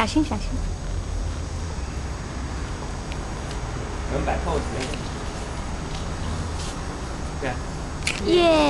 小心小心。能摆 pose 吗？对。耶！